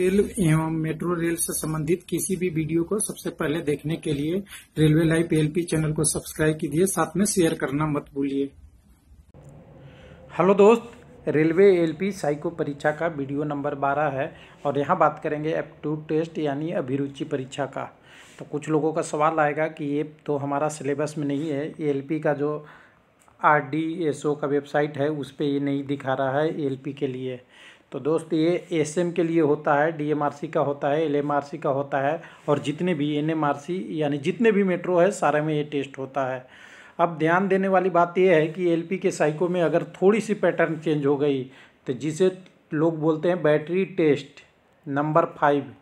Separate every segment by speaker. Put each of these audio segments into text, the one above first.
Speaker 1: Rail एवं metro rail से संबंधित किसी भी वीडियो को सबसे पहले देखने के लिए रेलवे लाइव एलपी चैनल को सब्सक्राइब कीजिए, साथ में शेयर करना मत भूलिए।
Speaker 2: हेलो दोस्त, रेलवे एलपी साइको परीक्षा का वीडियो नंबर 12 है और यहाँ बात करेंगे एप्टीट्यूड टेस्ट यानी अभिरुचि परीक्षा का। तो कुछ लोगों का सवाल आएगा कि ये तो हमारा सिलेबस में नहीं है एलपी का जो आर डी एस ओ का वेबसाइट है उस पर ये नहीं दिखा रहा है एलपी के लिए। तो दोस्त, ये एस के लिए होता है डी एम आर सी का होता है एल एम आर सी का होता है और जितने भी एन एम आर सी यानी जितने भी मेट्रो है, सारे में ये टेस्ट होता है। अब ध्यान देने वाली बात यह है कि एल पी के साइको में अगर थोड़ी सी पैटर्न चेंज हो गई तो जिसे लोग बोलते हैं बैटरी टेस्ट नंबर फाइव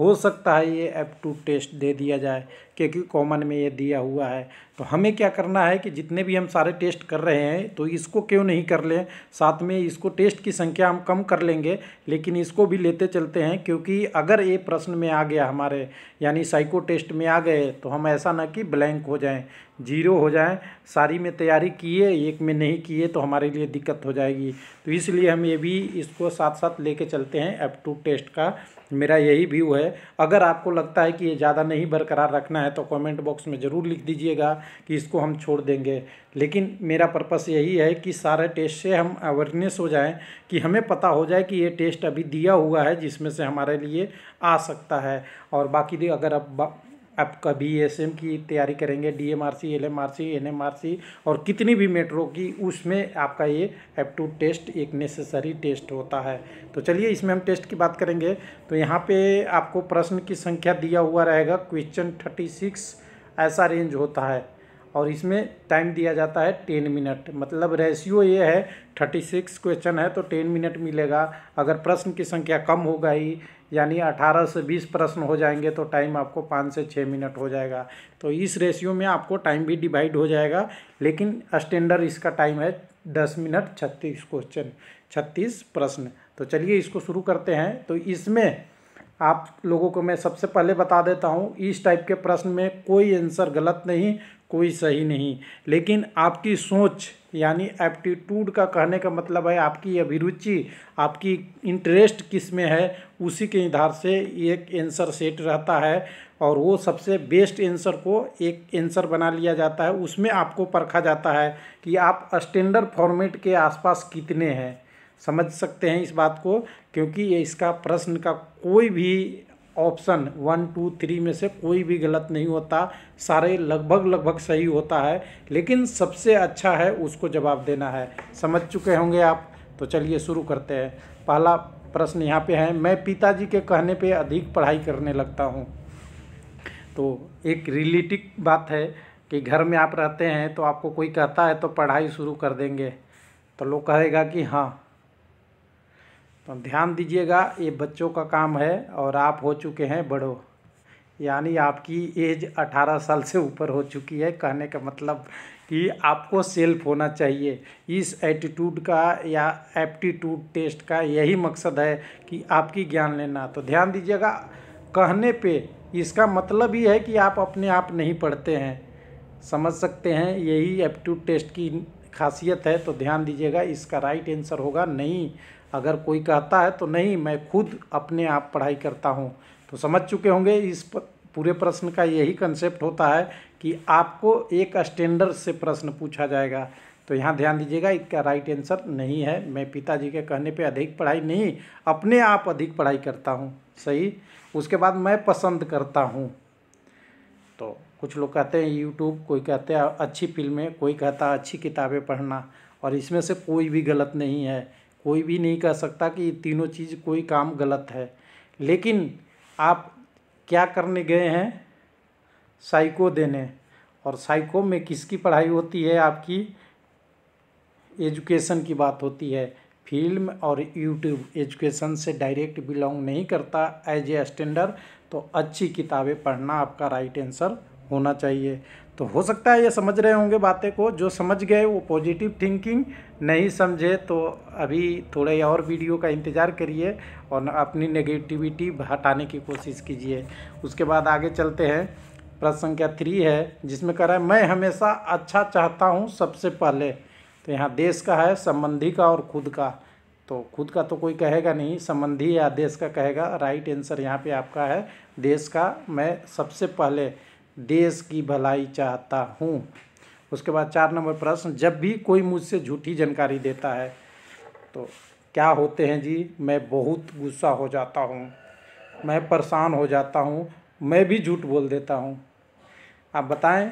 Speaker 2: हो सकता है ये एप टू टेस्ट दे दिया जाए क्योंकि कॉमन में ये दिया हुआ है। तो हमें क्या करना है कि जितने भी हम सारे टेस्ट कर रहे हैं तो इसको क्यों नहीं कर लें? साथ में इसको टेस्ट की संख्या हम कम कर लेंगे, लेकिन इसको भी लेते चलते हैं, क्योंकि अगर ये प्रश्न में आ गया हमारे, यानी साइको टेस्ट में आ गए तो हम ऐसा ना कि ब्लैंक हो जाएँ ज़ीरो हो जाएँ, सारी में तैयारी किए, एक में नहीं किए तो हमारे लिए दिक्कत हो जाएगी। तो इसलिए हम ये भी इसको साथ साथ लेके चलते हैं एप टू टेस्ट का मेरा यही व्यू है। अगर आपको लगता है कि ये ज़्यादा नहीं बरकरार रखना है तो कमेंट बॉक्स में ज़रूर लिख दीजिएगा कि इसको हम छोड़ देंगे। लेकिन मेरा पर्पस यही है कि सारे टेस्ट से हम अवेयरनेस हो जाएँ, कि हमें पता हो जाए कि ये टेस्ट अभी दिया हुआ है, जिसमें से हमारे लिए आ सकता है। और बाकी अगर अब आप कभी एस एम की तैयारी करेंगे डी एम आर सी और कितनी भी मेट्रो की, उसमें आपका ये एप टू टेस्ट एक नेसेसरी टेस्ट होता है। तो चलिए इसमें हम टेस्ट की बात करेंगे। तो यहाँ पे आपको प्रश्न की संख्या दिया हुआ रहेगा। क्वेश्चन थर्टी सिक्स ऐसा रेंज होता है और इसमें टाइम दिया जाता है टेन मिनट मतलब रेशियो ये है थर्टी सिक्स क्वेश्चन है तो टेन मिनट मिलेगा। अगर प्रश्न की संख्या कम हो गई यानी अठारह से बीस प्रश्न हो जाएँगे तो टाइम आपको पाँच से छः मिनट हो जाएगा। तो इस रेशियो में आपको टाइम भी डिवाइड हो जाएगा, लेकिन स्टैंडर्ड इसका टाइम है दस मिनट छत्तीस क्वेश्चन छत्तीस प्रश्न। तो चलिए इसको शुरू करते हैं। तो इसमें आप लोगों को मैं सबसे पहले बता देता हूँ, इस टाइप के प्रश्न में कोई आंसर गलत नहीं, कोई सही नहीं। लेकिन आपकी सोच, यानी एप्टीट्यूड का कहने का मतलब है आपकी अभिरुचि, आपकी इंटरेस्ट किसमें है, उसी के आधार से एक आंसर सेट रहता है और वो सबसे बेस्ट आंसर को एक आंसर बना लिया जाता है। उसमें आपको परखा जाता है कि आप स्टैंडर्ड फॉर्मेट के आसपास कितने हैं। समझ सकते हैं इस बात को, क्योंकि ये इसका प्रश्न का कोई भी ऑप्शन वन, टू, थ्री में से कोई भी गलत नहीं होता। सारे लगभग लगभग सही होता है, लेकिन सबसे अच्छा है उसको जवाब देना है। समझ चुके होंगे आप? तो चलिए शुरू करते हैं। पहला प्रश्न यहाँ पे है, मैं पिताजी के कहने पे अधिक पढ़ाई करने लगता हूँ। तो एक रिलेटिव बात है कि घर में आप रहते हैं तो आपको कोई कहता है तो पढ़ाई शुरू कर देंगे। तो लोग कहेगा कि हाँ तो ध्यान दीजिएगा, ये बच्चों का काम है और आप हो चुके हैं बड़ो। यानी आपकी एज 18 साल से ऊपर हो चुकी है। कहने का मतलब कि आपको सेल्फ होना चाहिए। इस एटीट्यूड का या एप्टीट्यूड टेस्ट का यही मकसद है कि आपकी ज्ञान लेना। तो ध्यान दीजिएगा, कहने पे इसका मतलब ही है कि आप अपने आप नहीं पढ़ते हैं। समझ सकते हैं, यही एप्टीट्यूड टेस्ट की खासियत है। तो ध्यान दीजिएगा, इसका राइट आंसर होगा नहीं। अगर कोई कहता है तो नहीं, मैं खुद अपने आप पढ़ाई करता हूँ। तो समझ चुके होंगे, इस पूरे प्रश्न का यही कंसेप्ट होता है कि आपको एक स्टैंडर्ड से प्रश्न पूछा जाएगा। तो यहाँ ध्यान दीजिएगा, इसका राइट आंसर नहीं है। मैं पिताजी के कहने पे अधिक पढ़ाई नहीं, अपने आप अधिक पढ़ाई करता हूँ। सही? उसके बाद मैं पसंद करता हूँ। तो कुछ लोग कहते हैं यूट्यूब कोई कहते हैं, अच्छी फ़िल्में, कोई कहता है, अच्छी किताबें पढ़ना। और इसमें से कोई भी गलत नहीं है। कोई भी नहीं कह सकता कि तीनों चीज़ कोई काम गलत है। लेकिन आप क्या करने गए हैं? साइको देने। और साइको में किसकी पढ़ाई होती है? आपकी एजुकेशन की बात होती है। फ़िल्म और यूट्यूब एजुकेशन से डायरेक्ट बिलोंग नहीं करता एज ए स्टैंडर्ड तो अच्छी किताबें पढ़ना आपका राइट आंसर होना चाहिए। तो हो सकता है ये समझ रहे होंगे बातें को, जो समझ गए वो पॉजिटिव थिंकिंग नहीं समझे तो अभी थोड़े और वीडियो का इंतज़ार करिए और अपनी नेगेटिविटी हटाने की कोशिश कीजिए। उसके बाद आगे चलते हैं। प्रश्न संख्या थ्री है, जिसमें कह रहा है, मैं हमेशा अच्छा चाहता हूँ सबसे पहले। तो यहाँ देश का है, संबंधी का और खुद का। तो खुद का तो कोई कहेगा नहीं, संबंधी या देश का कहेगा राइट आंसर यहाँ पे आपका है, देश का मैं सबसे पहले। देश की भलाई चाहता हूँ। उसके बाद चार नंबर प्रश्न, जब भी कोई मुझसे झूठी जानकारी देता है तो क्या होते हैं जी? मैं बहुत गुस्सा हो जाता हूँ, मैं परेशान हो जाता हूँ, मैं भी झूठ बोल देता हूँ। आप बताएँ,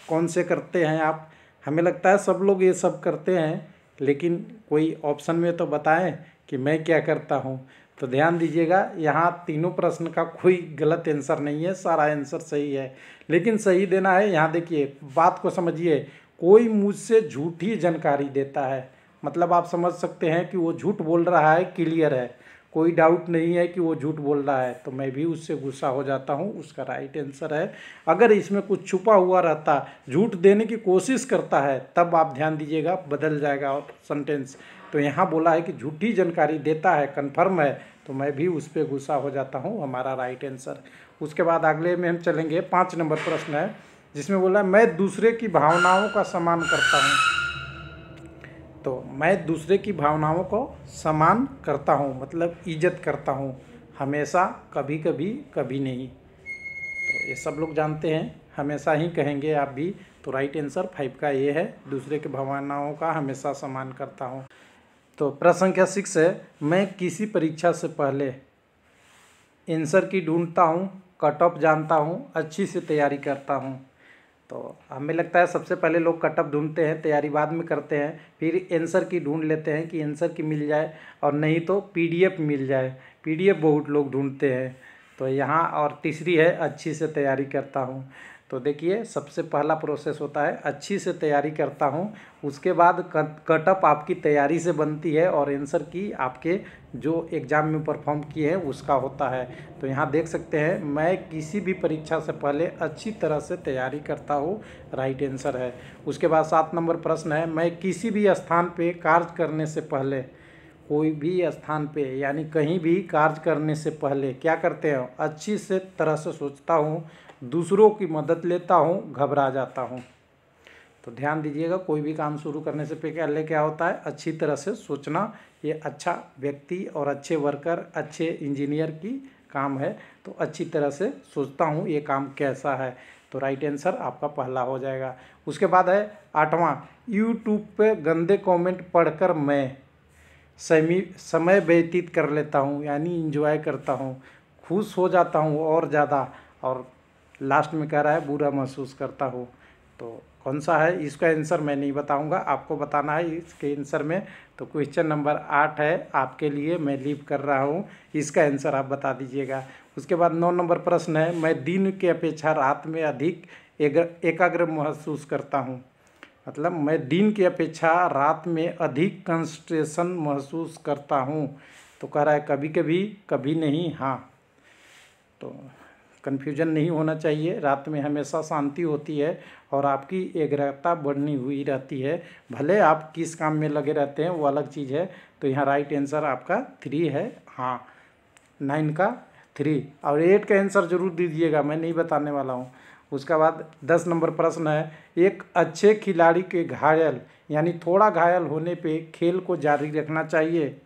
Speaker 2: कौन से करते हैं आप? हमें लगता है सब लोग ये सब करते हैं, लेकिन कोई ऑप्शन में तो बताएँ कि मैं क्या करता हूँ। तो ध्यान दीजिएगा, यहाँ तीनों प्रश्न का कोई गलत आंसर नहीं है, सारा आंसर सही है। लेकिन सही देना है, यहाँ देखिए, बात को समझिए, कोई मुझसे झूठी जानकारी देता है। मतलब आप समझ सकते हैं कि वो झूठ बोल रहा है, क्लियर है। कोई डाउट नहीं है कि वो झूठ बोल रहा है तो मैं भी उससे गुस्सा हो जाता हूँ, उसका राइट आंसर है। अगर इसमें कुछ छुपा हुआ रहता, झूठ देने की कोशिश करता है, तब आप ध्यान दीजिएगा, बदल जाएगा सेंटेंस तो यहाँ बोला है कि झूठी जानकारी देता है कन्फर्म है तो मैं भी उस पर गुस्सा हो जाता हूँ, हमारा राइट आंसर उसके बाद अगले में हम चलेंगे, पाँच नंबर प्रश्न है, जिसमें बोला, मैं दूसरे की भावनाओं का सम्मान करता हूँ। तो मैं दूसरे की भावनाओं को सम्मान करता हूँ मतलब इज़्ज़त करता हूँ, हमेशा कभी कभी कभी नहीं। तो ये सब लोग जानते हैं, हमेशा ही कहेंगे आप भी तो राइट आंसर फाइव का ये है, दूसरे की भावनाओं का हमेशा सम्मान करता हूँ। तो प्रश्न संख्या सिक्स है। मैं किसी परीक्षा से पहले आंसर की ढूंढता हूँ कट ऑफ़ जानता हूँ, अच्छी से तैयारी करता हूँ। तो हमें लगता है सबसे पहले लोग कट ऑफ़ ढूंढते हैं, तैयारी बाद में करते हैं, फिर आंसर की ढूंढ लेते हैं कि आंसर की मिल जाए और नहीं तो पीडीएफ मिल जाए। पीडीएफ बहुत लोग ढूंढते हैं। तो यहाँ और तीसरी है, अच्छी से तैयारी करता हूँ। तो देखिए, सबसे पहला प्रोसेस होता है, अच्छी से तैयारी करता हूँ, उसके बाद कटअप आपकी तैयारी से बनती है और आंसर की आपके जो एग्ज़ाम में परफॉर्म किए हैं, उसका होता है। तो यहाँ देख सकते हैं, मैं किसी भी परीक्षा से पहले अच्छी तरह से तैयारी करता हूँ राइट आंसर है। उसके बाद सात नंबर प्रश्न है, मैं किसी भी स्थान पे कार्य करने से पहले, कोई भी स्थान पे, यानी कहीं भी कार्य करने से पहले क्या करते हैं? अच्छी से तरह से सोचता हूँ दूसरों की मदद लेता हूँ, घबरा जाता हूँ। तो ध्यान दीजिएगा, कोई भी काम शुरू करने से पहले क्या होता है? अच्छी तरह से सोचना, ये अच्छा व्यक्ति और अच्छे वर्कर, अच्छे इंजीनियर की काम है तो अच्छी तरह से सोचता हूँ ये काम कैसा है। तो राइट आंसर आपका पहला हो जाएगा। उसके बाद है आठवां यूट्यूब पे गंदे कमेंट पढ़कर मैं समी समय व्यतीत कर लेता हूँ, यानी इंजॉय करता हूँ, खुश हो जाता हूँ और ज़्यादा, और लास्ट में कह रहा है, बुरा महसूस करता हूँ। तो कौन सा है? इसका आंसर मैं नहीं बताऊँगा, आपको बताना है इसके आंसर में। तो क्वेश्चन नंबर आठ है, आपके लिए मैं लीव कर रहा हूँ, इसका आंसर आप बता दीजिएगा। उसके बाद नौ नंबर प्रश्न है, मैं दिन के अपेक्षा रात में अधिक एकाग्र महसूस करता हूँ? मतलब मैं दिन की अपेक्षा रात में अधिक कंसंट्रेशन महसूस करता हूँ। तो कह रहा है कभी कभी कभी नहीं। हाँ। तो कन्फ्यूज़न नहीं होना चाहिए। रात में हमेशा शांति होती है और आपकी एग्रता बढ़नी हुई रहती है। भले आप किस काम में लगे रहते हैं, वो अलग चीज़ है। तो यहाँ राइट आंसर आपका थ्री है। हाँ नाइन का थ्री और एट का आंसर ज़रूर दीजिएगा, मैं नहीं बताने वाला हूँ। उसका बाद दस नंबर प्रश्न है। एक अच्छे खिलाड़ी के घायल, यानी थोड़ा घायल होने पे खेल को जारी रखना चाहिए।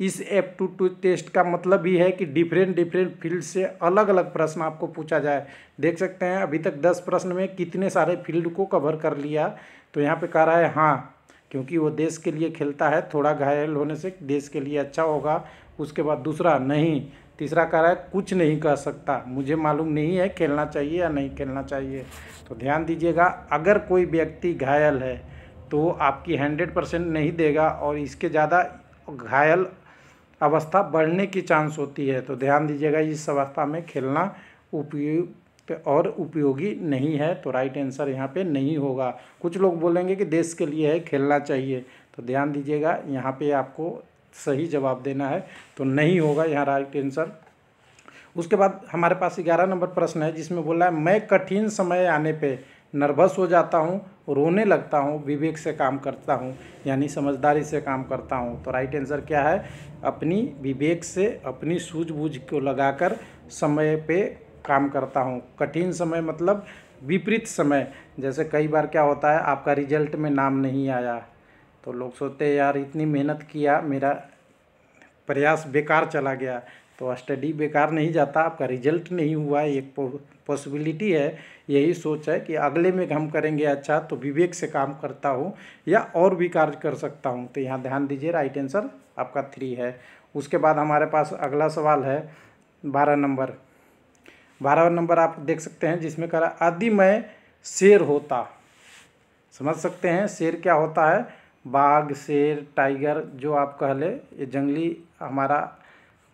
Speaker 2: इस एप टू टू टेस्ट का मतलब भी है कि डिफरेंट डिफरेंट फ़ील्ड से अलग अलग प्रश्न आपको पूछा जाए। देख सकते हैं, अभी तक दस प्रश्न में कितने सारे फ़ील्ड को कवर कर लिया तो यहाँ पे कह रहा है हाँ क्योंकि वो देश के लिए खेलता है, थोड़ा घायल होने से देश के लिए अच्छा होगा, उसके बाद दूसरा, नहीं, तीसरा कह रहा है, कुछ नहीं कह सकता, मुझे मालूम नहीं है खेलना चाहिए या नहीं खेलना चाहिए। तो ध्यान दीजिएगा, अगर कोई व्यक्ति घायल है तो आपकी हंड्रेड परसेंट नहीं देगा और इसके ज़्यादा घायल अवस्था बढ़ने की चांस होती है। तो ध्यान दीजिएगा, इस अवस्था में खेलना उपयुक्त और उपयोगी नहीं है। तो राइट आंसर यहाँ पे नहीं होगा। कुछ लोग बोलेंगे कि देश के लिए है, खेलना चाहिए। तो ध्यान दीजिएगा, यहाँ पे आपको सही जवाब देना है। तो नहीं होगा यहाँ राइट आंसर उसके बाद हमारे पास ग्यारह नंबर प्रश्न है, जिसमें बोला है, मैं कठिन समय आने पे नर्वस हो जाता हूँ, रोने लगता हूँ, विवेक से काम करता हूँ, यानी समझदारी से काम करता हूँ। तो राइट आंसर क्या है? अपनी विवेक से अपनी सूझबूझ को लगाकर समय पे काम करता हूँ। कठिन समय मतलब विपरीत समय। जैसे कई बार क्या होता है, आपका रिज़ल्ट में नाम नहीं आया तो लोग सोचते यार, इतनी मेहनत किया, मेरा प्रयास बेकार चला गया। तो स्टडी बेकार नहीं जाता, आपका रिज़ल्ट नहीं हुआ एक पॉसिबिलिटी है। यही सोच है कि अगले में हम करेंगे अच्छा तो विवेक से काम करता हूँ या और भी कार्य कर सकता हूँ। तो यहाँ ध्यान दीजिए, राइट आंसर आपका थ्री है। उसके बाद हमारे पास अगला सवाल है, बारह नंबर। बारह नंबर आप देख सकते हैं, जिसमें कह रहा आदि में शेर होता। समझ सकते हैं, शेर क्या होता है? बाघ, शेर, टाइगर, जो आप कह ले, ये जंगली हमारा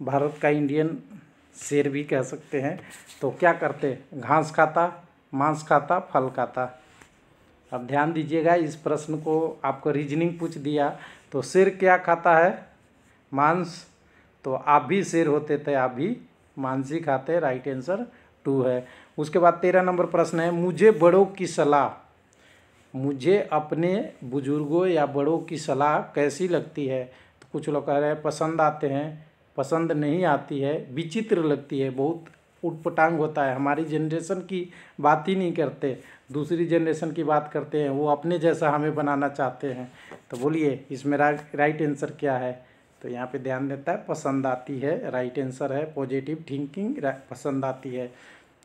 Speaker 2: भारत का इंडियन शेर भी कह सकते हैं। तो क्या करते? घास खाता, मांस खाता, फल खाता। अब ध्यान दीजिएगा, इस प्रश्न को आपको रीजनिंग पूछ दिया। तो शेर क्या खाता है? मांस। तो आप भी शेर होते थे, आप भी मांस ही खाते राइट आंसर टू है। उसके बाद तेरह नंबर प्रश्न है, मुझे बड़ों की सलाह। मुझे अपने बुज़ुर्गों या बड़ों की सलाह कैसी लगती है? तो कुछ लोग कह रहे हैं, पसंद आते हैं। पसंद नहीं आती है विचित्र लगती है बहुत उटपटांग होता है। हमारी जनरेशन की बात ही नहीं करते दूसरी जनरेशन की बात करते हैं वो अपने जैसा हमें बनाना चाहते हैं। तो बोलिए इसमें रा, राइट आंसर क्या है? तो यहाँ पे ध्यान देता है पसंद आती है राइट आंसर है पॉजिटिव थिंकिंग पसंद आती है।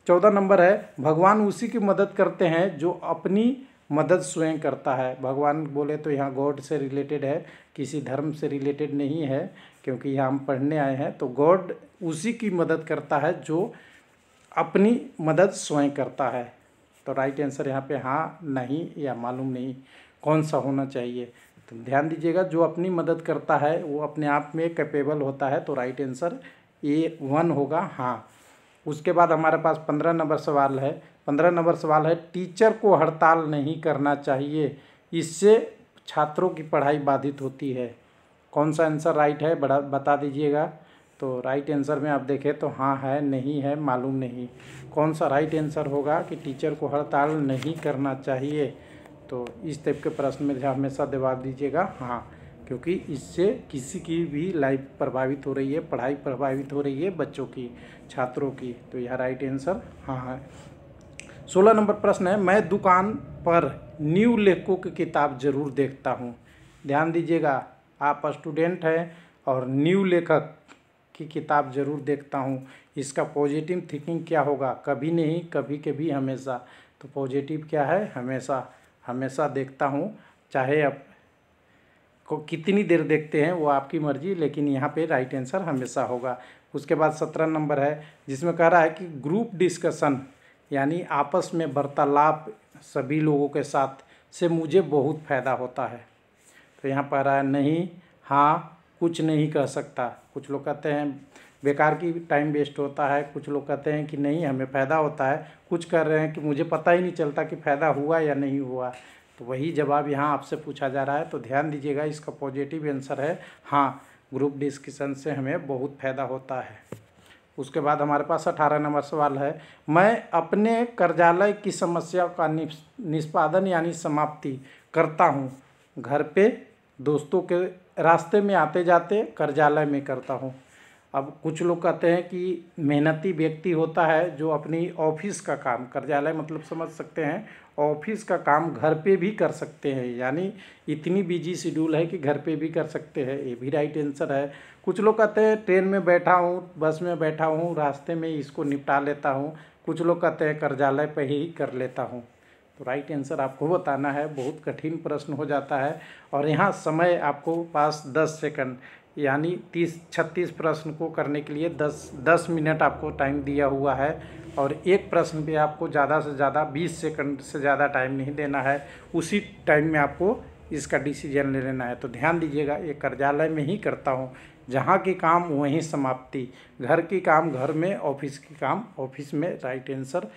Speaker 2: चौदह नंबर है भगवान उसी की मदद करते हैं जो अपनी मदद स्वयं करता है। भगवान बोले तो यहाँ गॉड से रिलेटेड है किसी धर्म से रिलेटेड नहीं है क्योंकि यहाँ हम पढ़ने आए हैं तो गॉड उसी की मदद करता है जो अपनी मदद स्वयं करता है। तो राइट आंसर यहाँ पे हाँ नहीं या मालूम नहीं कौन सा होना चाहिए। तो ध्यान दीजिएगा, जो अपनी मदद करता है, वो अपने आप में कैपेबल होता है तो राइट आंसर ए वन होगा हाँ। उसके बाद हमारे पास पंद्रह नंबर सवाल है। पंद्रह नंबर सवाल है, टीचर को हड़ताल नहीं करना चाहिए, इससे छात्रों की पढ़ाई बाधित होती है। कौन सा आंसर राइट है, बड़ा, बता दीजिएगा। तो राइट आंसर में आप देखें तो हाँ है, नहीं है, मालूम नहीं। कौन सा राइट आंसर होगा कि टीचर को हड़ताल नहीं करना चाहिए? तो इस टाइप के प्रश्न में हमेशा जवाब दीजिएगा हाँ। क्योंकि इससे किसी की भी लाइफ प्रभावित हो रही है, पढ़ाई प्रभावित हो रही है बच्चों की, छात्रों की। तो यह राइट आंसर हाँ है। सोलह नंबर प्रश्न है, मैं दुकान पर न्यू लेखकों की किताब ज़रूर देखता हूँ। ध्यान दीजिएगा आप स्टूडेंट हैं और न्यू लेखक की किताब ज़रूर देखता हूँ। इसका पॉजिटिव थिंकिंग क्या होगा? कभी नहीं, कभी कभी हमेशा। तो पॉजिटिव क्या है? हमेशा हमेशा देखता हूँ। चाहे आप को कितनी देर देखते हैं वो आपकी मर्ज़ी, लेकिन यहाँ पे राइट आंसर हमेशा होगा। उसके बाद सत्रह नंबर है, जिसमें कह रहा है कि ग्रुप डिस्कशन यानी आपस में वार्तालाप सभी लोगों के साथ से मुझे बहुत फ़ायदा होता है। तो यहाँ पर है नहीं हाँ कुछ नहीं कह सकता। कुछ लोग कहते हैं, बेकार की टाइम वेस्ट होता है। कुछ लोग कहते हैं कि नहीं, हमें फ़ायदा होता है। कुछ कर रहे हैं कि मुझे पता ही नहीं चलता कि फ़ायदा हुआ या नहीं हुआ। तो वही जवाब यहाँ आपसे पूछा जा रहा है। तो ध्यान दीजिएगा, इसका पॉजिटिव आंसर है हाँ ग्रुप डिस्कशन से हमें बहुत फ़ायदा होता है। उसके बाद हमारे पास अठारह नंबर सवाल है, मैं अपने कर्जालय की समस्या का निष्पादन यानी समाप्ति करता हूँ। घर पे दोस्तों के रास्ते में आते जाते कर्जालय में करता हूँ। अब कुछ लोग कहते हैं कि मेहनती व्यक्ति होता है जो अपनी ऑफ़िस का काम कार्यालय मतलब समझ सकते हैं, ऑफ़िस का काम घर पे भी कर सकते हैं। यानी इतनी बिज़ी शेड्यूल है कि घर पे भी कर सकते हैं। ये भी राइट आंसर है। कुछ लोग कहते हैं, ट्रेन में बैठा हूँ, बस में बैठा हूँ, रास्ते में इसको निपटा लेता हूँ। कुछ लोग कहते हैं, कर्जालय पर ही कर लेता हूँ। तो राइट आंसर आपको बताना है, बहुत कठिन प्रश्न हो जाता है। और यहाँ समय आपको पास दस सेकंड यानी तीस, छत्तीस प्रश्न को करने के लिए दस दस मिनट आपको टाइम दिया हुआ है। और एक प्रश्न पे आपको ज़्यादा से ज़्यादा बीस सेकंड से ज़्यादा टाइम नहीं देना है। उसी टाइम में आपको इसका डिसीज़न ले लेना है। तो ध्यान दीजिएगा, ये कार्यालय में ही करता हूँ। जहाँ की काम वहीं समाप्ति। घर की काम घर में ऑफ़िस की काम ऑफ़िस में राइट आंसर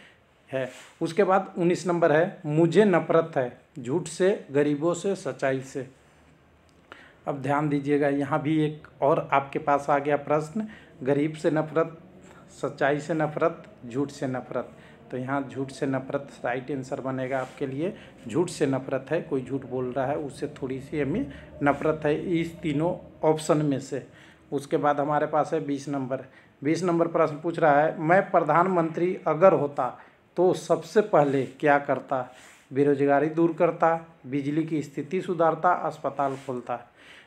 Speaker 2: है। उसके बाद उन्नीस नंबर है, मुझे नफरत है, झूठ से, गरीबों से, सच्चाई से। अब ध्यान दीजिएगा, यहाँ भी एक और आपके पास आ गया प्रश्न, गरीब से नफरत, सच्चाई से नफरत, झूठ से नफरत। तो यहाँ झूठ से नफरत राइट आंसर बनेगा आपके लिए। झूठ से नफरत है, कोई झूठ बोल रहा है, उससे थोड़ी सी हमें नफरत है इस तीनों ऑप्शन में से। उसके बाद हमारे पास है बीस नंबर। बीस नंबर प्रश्न पूछ रहा है, मैं प्रधानमंत्री अगर होता तो सबसे पहले क्या करता? बेरोजगारी दूर करता, बिजली की स्थिति सुधारता, अस्पताल खोलता।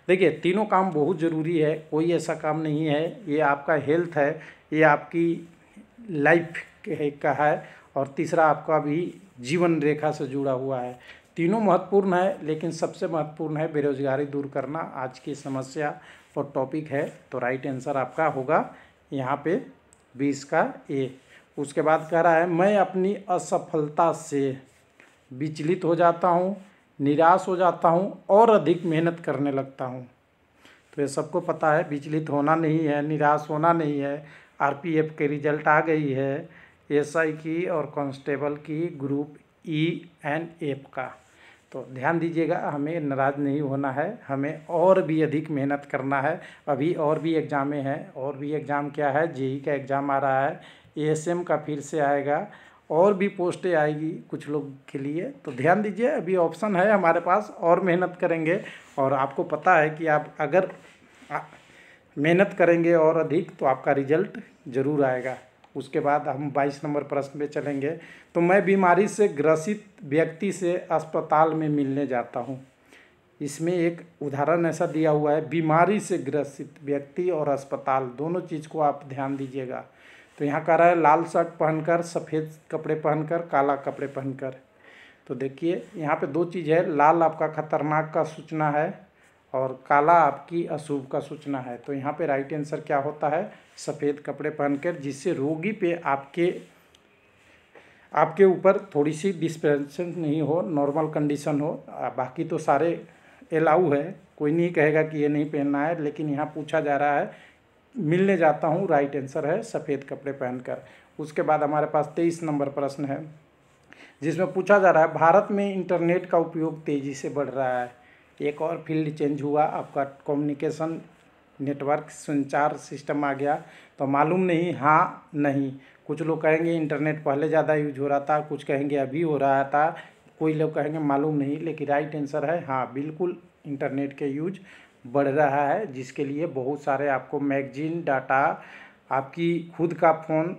Speaker 2: देखिए, तीनों काम बहुत ज़रूरी है, कोई ऐसा काम नहीं है, ये आपका हेल्थ है, ये आपकी लाइफ का है, और तीसरा आपका भी जीवन रेखा से जुड़ा हुआ है। तीनों महत्वपूर्ण है, लेकिन सबसे महत्वपूर्ण है बेरोजगारी दूर करना। आज की समस्या और टॉपिक है तो राइट आंसर आपका होगा यहाँ पे बीस का ए। उसके बाद कह रहा है, मैं अपनी असफलता से विचलित हो जाता हूँ, निराश हो जाता हूँ और अधिक मेहनत करने लगता हूँ। तो ये सबको पता है, विचलित होना नहीं है, निराश होना नहीं है, आरपीएफ के रिज़ल्ट आ गई है, एसआई की और कांस्टेबल की ग्रुप ई एन एफ़ का। तो ध्यान दीजिएगा, हमें नाराज़ नहीं होना है, हमें और भी अधिक मेहनत करना है। अभी और भी एग्ज़ामें हैं, और भी एग्ज़ाम क्या है, जेई का एग्ज़ाम आ रहा है एएसएम का फिर से आएगा, और भी पोस्टें आएगी कुछ लोग के लिए। तो ध्यान दीजिए, अभी ऑप्शन है हमारे पास, और मेहनत करेंगे। और आपको पता है कि आप अगर मेहनत करेंगे और अधिक तो आपका रिज़ल्ट ज़रूर आएगा। उसके बाद हम 22 नंबर प्रश्न पे चलेंगे। तो मैं बीमारी से ग्रसित व्यक्ति से अस्पताल में मिलने जाता हूँ। इसमें एक उदाहरण ऐसा दिया हुआ है, बीमारी से ग्रसित व्यक्ति और अस्पताल। दोनों चीज़ को आप ध्यान दीजिएगा। तो यहाँ कह रहा है, लाल शर्ट पहनकर, सफ़ेद कपड़े पहनकर, काला कपड़े पहनकर। तो देखिए, यहाँ पे दो चीज़ है। लाल आपका खतरनाक का सूचना है और काला आपकी अशुभ का सूचना है। तो यहाँ पे राइट आंसर क्या होता है? सफ़ेद कपड़े पहनकर, जिससे रोगी पे आपके आपके ऊपर थोड़ी सी डिस्पेंशन नहीं हो नॉर्मल कंडीशन हो। बाकी तो सारे अलाउ है। कोई नहीं कहेगा कि ये नहीं पहनना है, लेकिन यहाँ पूछा जा रहा है मिलने जाता हूँ राइट आंसर है, सफ़ेद कपड़े पहनकर। उसके बाद हमारे पास तेईस नंबर प्रश्न है, जिसमें पूछा जा रहा है, भारत में इंटरनेट का उपयोग तेज़ी से बढ़ रहा है। एक और फ़ील्ड चेंज हुआ, आपका कम्युनिकेशन नेटवर्क संचार सिस्टम आ गया। तो मालूम नहीं हाँ नहीं। कुछ लोग कहेंगे इंटरनेट पहले ज़्यादा यूज़ हो रहा था, कुछ कहेंगे, अभी हो रहा था। कोई लोग कहेंगे, मालूम नहीं, लेकिन राइट आंसर है हाँ बिल्कुल इंटरनेट के यूज़ बढ़ रहा है, जिसके लिए बहुत सारे आपको मैगजीन, डाटा, आपकी खुद का फ़ोन,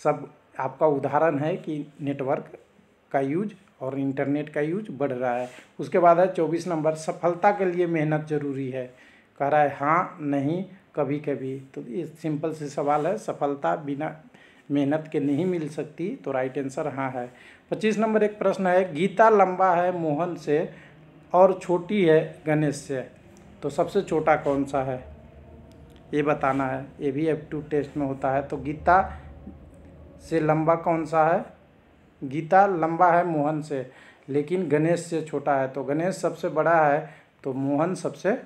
Speaker 2: सब आपका उदाहरण है कि नेटवर्क का यूज़ और इंटरनेट का यूज़ बढ़ रहा है। उसके बाद है, चौबीस नंबर, सफलता के लिए मेहनत ज़रूरी है। कह रहा है हाँ नहीं कभी कभी तो ये सिंपल से सवाल है, सफलता बिना मेहनत के नहीं मिल सकती तो राइट आंसर हाँ है। पच्चीस नंबर एक प्रश्न है, गीता लंबा है मोहन से और छोटी है गणेश से। तो सबसे छोटा कौन सा है? ये बताना है। ये भी एफ़ टू टेस्ट में होता है। तो गीता से लंबा कौन सा है? गीता लंबा है मोहन से, लेकिन गणेश से छोटा है। तो गणेश सबसे बड़ा है तो मोहन सबसे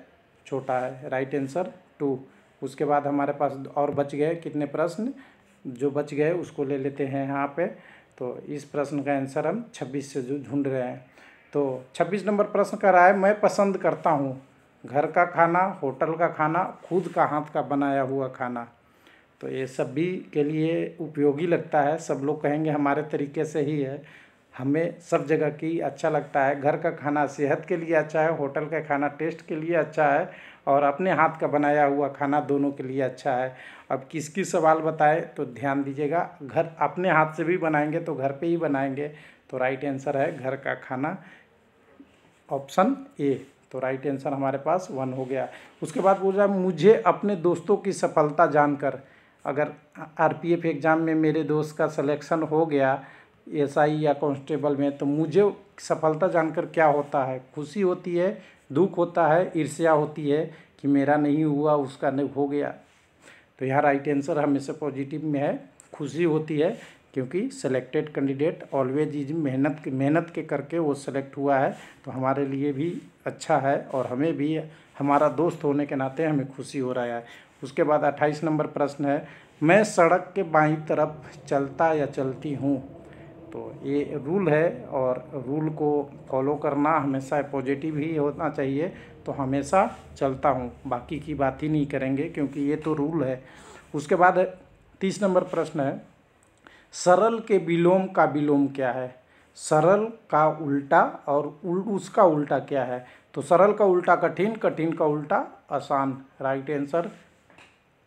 Speaker 2: छोटा है। राइट आंसर टू उसके बाद हमारे पास और बच गए कितने प्रश्न? जो बच गए उसको ले लेते हैं यहाँ पे। तो इस प्रश्न का आंसर हम छब्बीस से जो ढूंढ रहे हैं। तो छब्बीस नंबर प्रश्न कर रहा है, मैं पसंद करता हूँ। घर का खाना, होटल का खाना, खुद का हाथ का बनाया हुआ खाना। तो ये सभी के लिए उपयोगी लगता है। सब लोग कहेंगे हमारे तरीके से ही है। हमें सब जगह की अच्छा लगता है। घर का खाना सेहत के लिए अच्छा है, होटल का खाना टेस्ट के लिए अच्छा है और अपने हाथ का बनाया हुआ खाना दोनों के लिए अच्छा है। अब किसकी सवाल बताए तो ध्यान दीजिएगा। घर अपने हाथ से भी बनाएँगे तो घर पे ही बनाएँगे। तो राइट आंसर है घर का खाना। ऑप्शन ए तो राइट आंसर हमारे पास वन हो गया। उसके बाद बोल रहा है, मुझे अपने दोस्तों की सफलता जानकर, अगर आरपीएफ एग्ज़ाम में मेरे दोस्त का सिलेक्शन हो गया एसआई या कांस्टेबल में तो मुझे सफलता जानकर क्या होता है? खुशी होती है, दुख होता है, ईर्ष्या होती है कि मेरा नहीं हुआ, उसका नहीं हो गया। तो यहाँ राइट आंसर हमेशा पॉजिटिव में है। खुशी होती है क्योंकि सेलेक्टेड कैंडिडेट ऑलवेज इज़ मेहनत मेहनत के करके वो सेलेक्ट हुआ है तो हमारे लिए भी अच्छा है और हमें भी, हमारा दोस्त होने के नाते हमें खुशी हो रहा है। उसके बाद अट्ठाईस नंबर प्रश्न है, मैं सड़क के बाई तरफ़ चलता या चलती हूँ? तो ये रूल है और रूल को फॉलो करना हमेशा पॉजिटिव ही होना चाहिए तो हमेशा चलता हूँ। बाकी की बात ही नहीं करेंगे क्योंकि ये तो रूल है। उसके बाद तीस नंबर प्रश्न है सरल के विलोम का विलोम क्या है? सरल का उल्टा और उल, उसका उल्टा क्या है? तो सरल का उल्टा कठिन कठिन का उल्टा आसान। राइट आंसर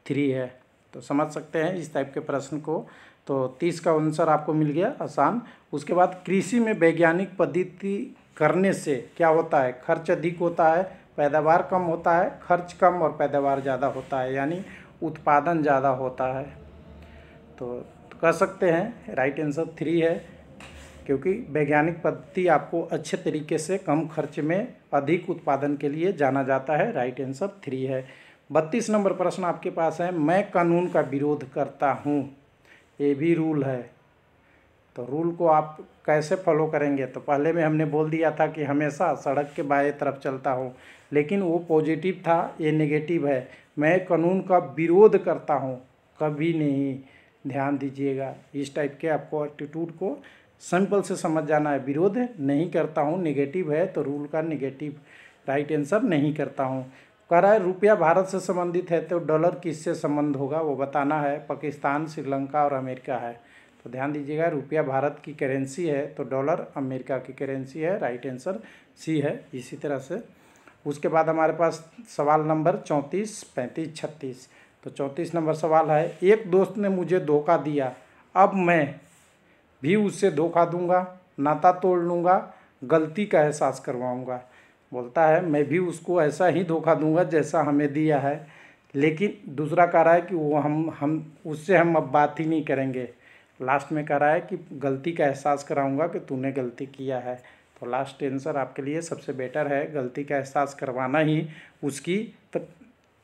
Speaker 2: थ्री है। तो समझ सकते हैं इस टाइप के प्रश्न को। तो तीस का आंसर आपको मिल गया आसान। उसके बाद कृषि में वैज्ञानिक पद्धति करने से क्या होता है? खर्च अधिक होता है पैदावार कम होता है खर्च कम और पैदावार ज़्यादा होता है यानी उत्पादन ज़्यादा होता है। तो कह सकते हैं। राइट आंसर थ्री है, क्योंकि वैज्ञानिक पद्धति आपको अच्छे तरीके से कम खर्च में अधिक उत्पादन के लिए जाना जाता है। राइट आंसर थ्री है। बत्तीस नंबर प्रश्न आपके पास है, मैं कानून का विरोध करता हूँ। ये भी रूल है। तो रूल को आप कैसे फॉलो करेंगे? तो पहले में हमने बोल दिया था कि हमेशा सड़क के बाएँ तरफ़ चलता हूँ, लेकिन वो पॉजिटिव था, ये नेगेटिव है। मैं कानून का विरोध करता हूँ, कभी नहीं। ध्यान दीजिएगा। इस टाइप के आपको एटीट्यूड को सिंपल से समझ जाना है। विरोध नहीं करता हूँ निगेटिव है तो रूल का निगेटिव राइट आंसर नहीं करता हूँ। कह रहा है, रुपया भारत से संबंधित है तो डॉलर किससे संबंध होगा? वो बताना है। पाकिस्तान, श्रीलंका और अमेरिका है। तो ध्यान दीजिएगा, रुपया भारत की करेंसी है तो डॉलर अमेरिका की करेंसी है राइट आंसर सी है। इसी तरह से। उसके बाद हमारे पास सवाल नंबर चौंतीस, पैंतीस, छत्तीस। तो चौंतीस नंबर सवाल है, एक दोस्त ने मुझे धोखा दिया, अब मैं भी उससे धोखा दूँगा, नाता तोड़ लूँगा, गलती का एहसास करवाऊँगा। बोलता है, मैं भी उसको ऐसा ही धोखा दूँगा जैसा हमें दिया है, लेकिन दूसरा कह रहा है कि वो हम हम, उससे हम अब बात ही नहीं करेंगे। लास्ट में कह रहा है कि गलती का एहसास कराऊँगा कि तूने गलती किया है। तो लास्ट आंसर आपके लिए सबसे बेटर है, गलती का एहसास करवाना ही, उसकी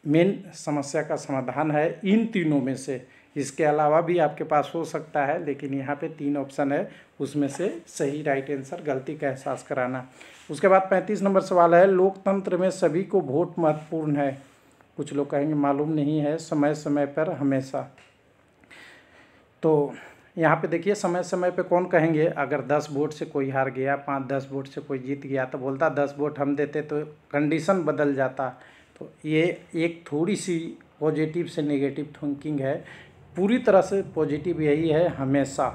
Speaker 2: मेन समस्या का समाधान है इन तीनों में से। इसके अलावा भी आपके पास हो सकता है, लेकिन यहाँ पे तीन ऑप्शन है, उसमें से सही राइट आंसर गलती का एहसास कराना। उसके बाद पैंतीस नंबर सवाल है, लोकतंत्र में सभी को वोट महत्वपूर्ण है। कुछ लोग कहेंगे, मालूम नहीं है समय समय पर हमेशा। तो यहाँ पे देखिए समय समय पे कौन कहेंगे, अगर दस वोट से कोई हार गया, पाँच, दस वोट से कोई जीत गया तो बोलता दस वोट हम देते तो कंडीशन बदल जाता। तो ये एक थोड़ी सी पॉजिटिव से नेगेटिव थिंकिंग है। पूरी तरह से पॉजिटिव यही है हमेशा,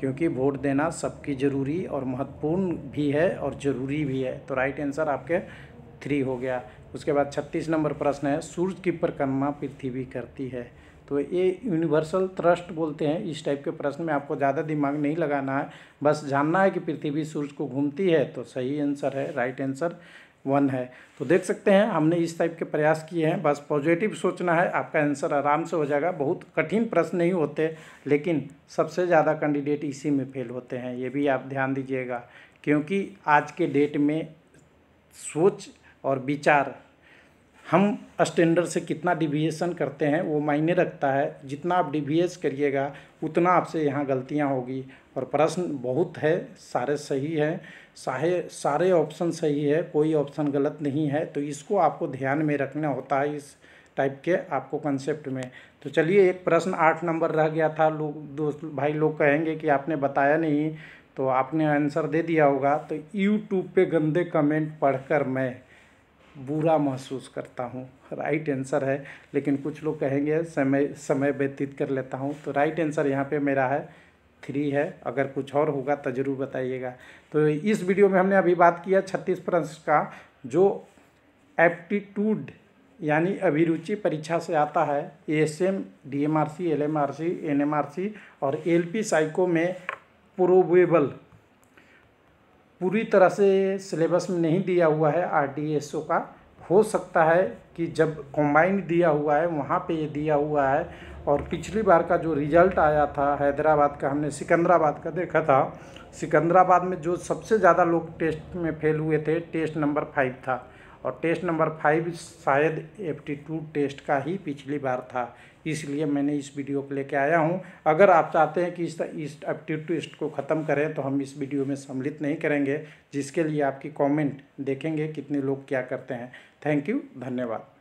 Speaker 2: क्योंकि वोट देना सबकी ज़रूरी और महत्वपूर्ण भी है और ज़रूरी भी है। तो राइट आंसर आपके थ्री हो गया। उसके बाद छत्तीस नंबर प्रश्न है सूर्य की परिक्रमा पृथ्वी करती है। तो ये यूनिवर्सल ट्रस्ट बोलते हैं। इस टाइप के प्रश्न में आपको ज़्यादा दिमाग नहीं लगाना है। बस जानना है कि पृथ्वी सूर्य को घूमती है तो सही आंसर है। राइट आंसर वन है। तो देख सकते हैं, हमने इस टाइप के प्रयास किए हैं। बस पॉजिटिव सोचना है, आपका आंसर आराम से हो जाएगा। बहुत कठिन प्रश्न नहीं होते, लेकिन सबसे ज़्यादा कैंडिडेट इसी में फेल होते हैं। ये भी आप ध्यान दीजिएगा, क्योंकि आज के डेट में सोच और विचार, हम स्टैंडर्ड से कितना डिविएशन करते हैं, वो मायने रखता है। जितना आप डिविएस करिएगा, उतना आपसे यहाँ गलतियाँ होगी। और प्रश्न बहुत है, सारे सही हैं सारे सारे ऑप्शन सही है, कोई ऑप्शन गलत नहीं है तो इसको आपको ध्यान में रखना होता है इस टाइप के आपको कंसेप्ट में। तो चलिए, एक प्रश्न आठ नंबर रह गया था, लोग, दोस्त, भाई लोग कहेंगे कि आपने बताया नहीं तो आपने आंसर दे दिया होगा। तो यूट्यूब पे गंदे कमेंट पढ़कर मैं बुरा महसूस करता हूँ। राइट आंसर है, लेकिन कुछ लोग कहेंगे, समय समय व्यतीत कर लेता हूँ। तो राइट आंसर यहाँ पे मेरा है। थ्री है, अगर कुछ और होगा तो ज़रूर बताइएगा। तो इस वीडियो में हमने अभी बात किया छत्तीस प्रश्न का, जो एप्टीट्यूड यानी अभिरुचि परीक्षा से आता है। S M D M R C L M R C N M R C और एल पी साइको में प्रोबेबल पूरी तरह से सिलेबस में नहीं दिया हुआ है आर डी एस ओ का। हो सकता है कि जब कॉम्बाइंड दिया हुआ है, वहाँ पे ये दिया हुआ है और पिछली बार का जो रिज़ल्ट आया था हैदराबाद का, हमने सिकंदराबाद का देखा था। सिकंदराबाद में जो सबसे ज़्यादा लोग टेस्ट में फेल हुए थे, टेस्ट नंबर फाइव था। और टेस्ट नंबर फाइव शायद एप्टीट्यूड टेस्ट का ही पिछली बार था, इसलिए मैंने इस वीडियो को लेके आया हूँ। अगर आप चाहते हैं कि इस इस एप्टीट्यूड टेस्ट को ख़त्म करें तो हम इस वीडियो में सम्मिलित नहीं करेंगे, जिसके लिए आपकी कमेंट देखेंगे कितने लोग क्या करते हैं। थैंक यू, धन्यवाद।